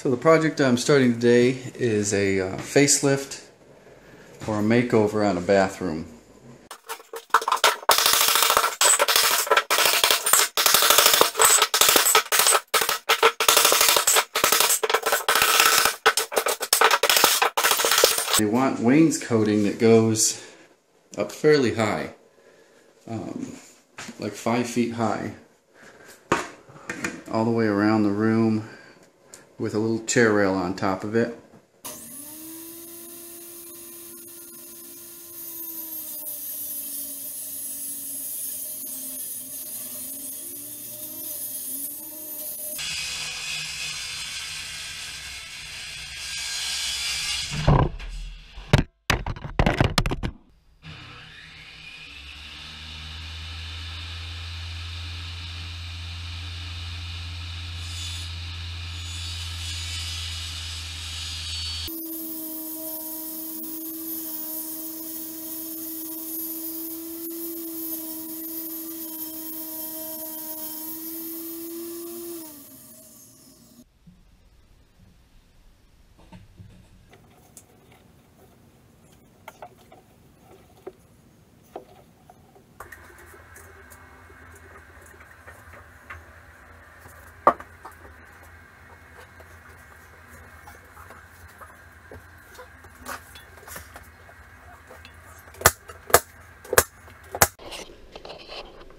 So the project I'm starting today is a uh, facelift or a makeover on a bathroom. They want wainscoting that goes up fairly high, um, like five feet high, all the way around the room with a little chair rail on top of it.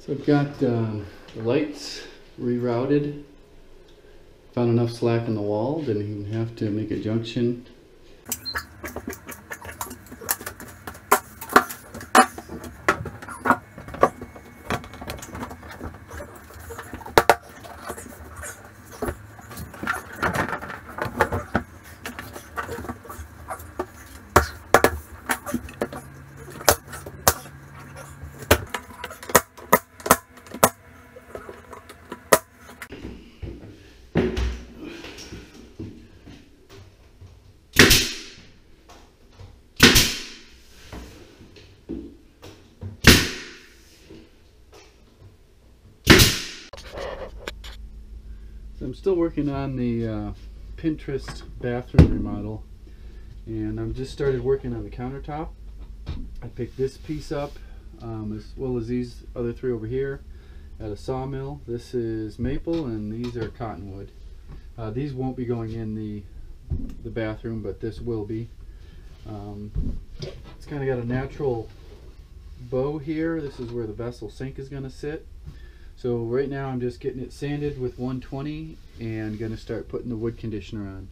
So I've got the lights rerouted. Found enough slack in the wall, didn't even have to make a junction. I'm still working on the uh, Pinterest bathroom remodel and I've just started working on the countertop. I picked this piece up um, as well as these other three over here at a sawmill. This is maple and these are cottonwood. Uh, these won't be going in the, the bathroom but this will be. Um, it's kind of got a natural bow here. This is where the vessel sink is going to sit. So right now I'm just getting it sanded with 120 and to start putting the wood conditioner on.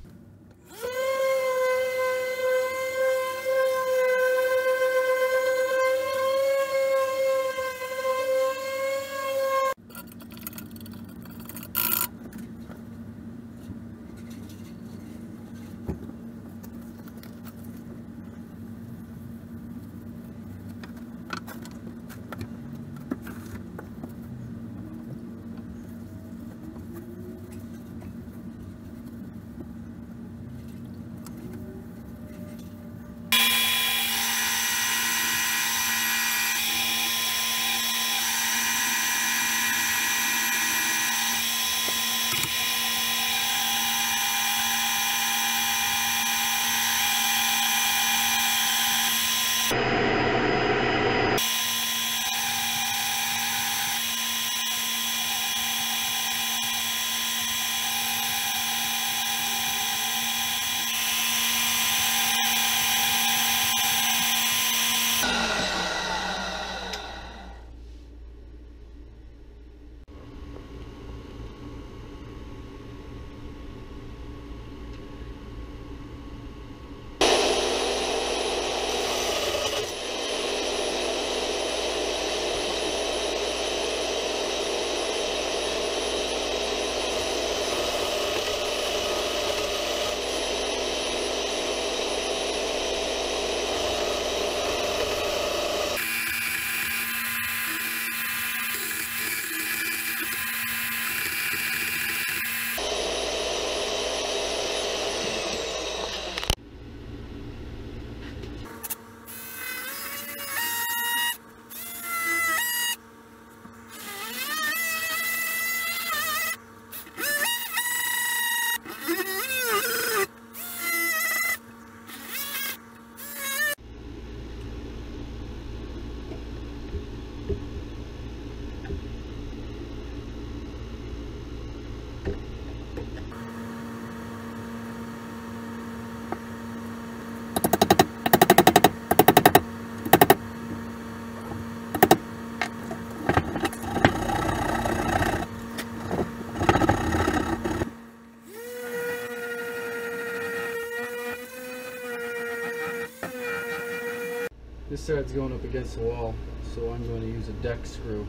This side's going up against the wall, so I'm going to use a deck screw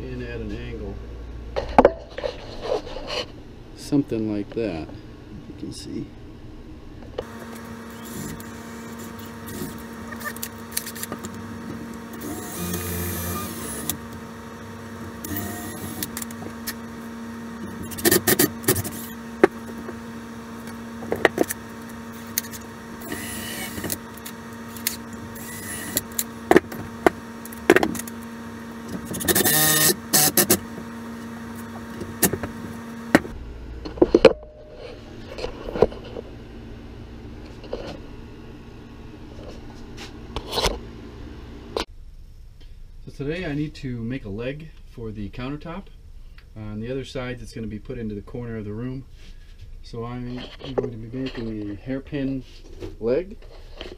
in at an angle. Something like that, you can see. Today I need to make a leg for the countertop. Uh, on the other side it's going to be put into the corner of the room. So I'm going to be making a hairpin leg.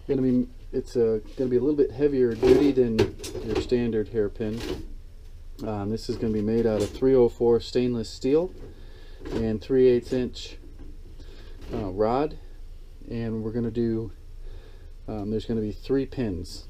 Going to be it's uh, going to be a little bit heavier duty than your standard hairpin. Um, this is going to be made out of 304 stainless steel and 3 8 inch uh, rod and we're going to do um, there's going to be three pins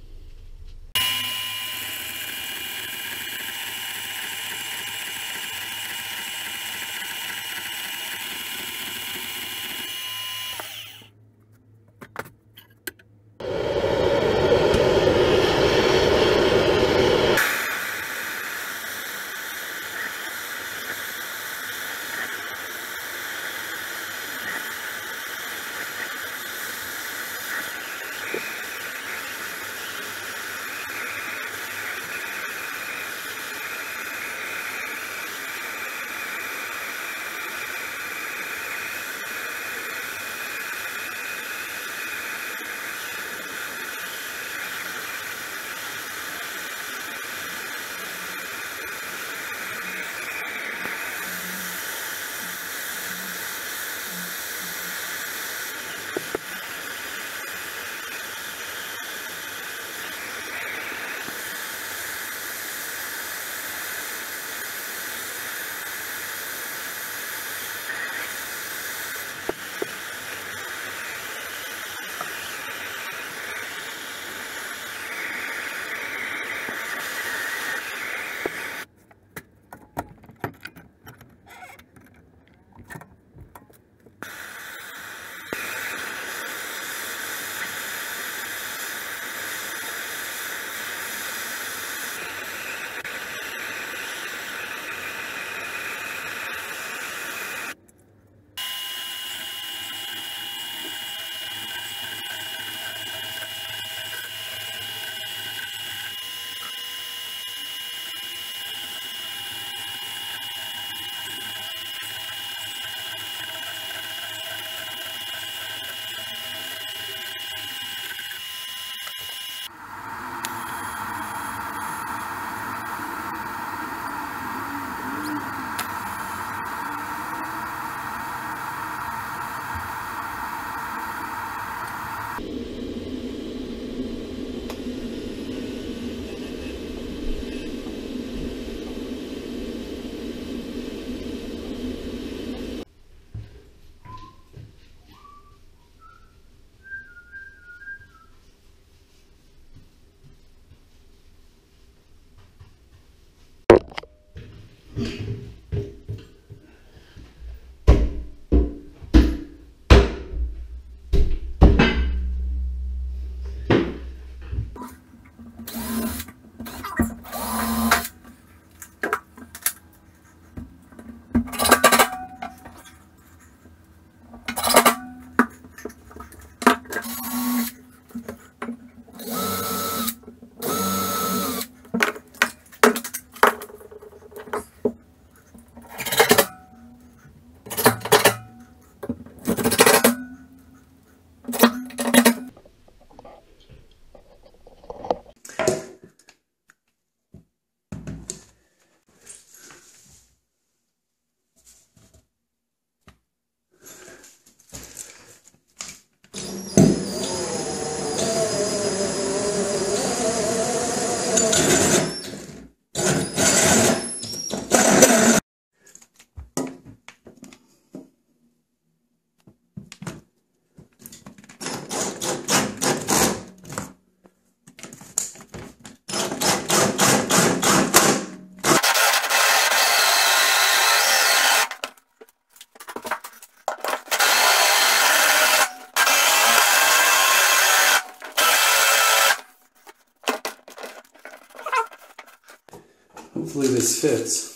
fits.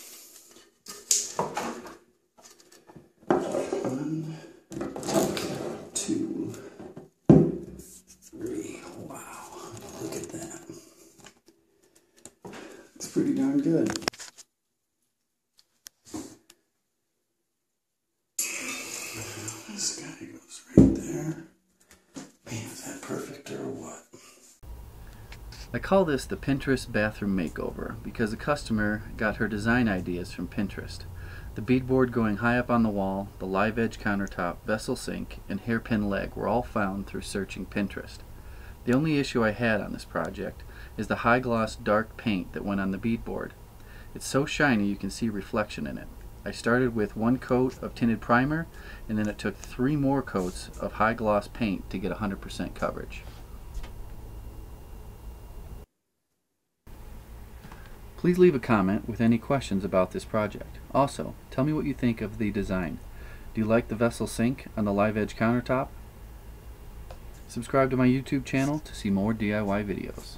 One, two, three. Wow, look at that. It's pretty darn good. This guy goes right there. Man, is that perfect or what? I call this the Pinterest bathroom makeover because the customer got her design ideas from Pinterest. The beadboard going high up on the wall, the live edge countertop, vessel sink, and hairpin leg were all found through searching Pinterest. The only issue I had on this project is the high gloss dark paint that went on the beadboard. It's so shiny you can see reflection in it. I started with one coat of tinted primer and then it took three more coats of high gloss paint to get 100% coverage. Please leave a comment with any questions about this project. Also, tell me what you think of the design. Do you like the vessel sink on the live edge countertop? Subscribe to my YouTube channel to see more DIY videos.